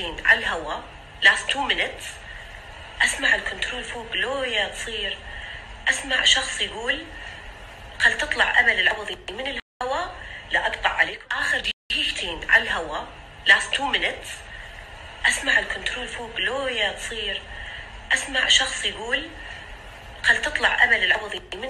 دقيقتين على الهواء. Last two minutes. أسمع الكنترول فوق لويا تصير أسمع شخص يقول خل تطلع أمل العوضي من الهواء. لا أقطع عليك. آخر دقيقتين على الهواء. Last two minutes. أسمع الكنترول فوق لويا تصير أسمع شخص يقول خل تطلع أمل العوضي من الهواء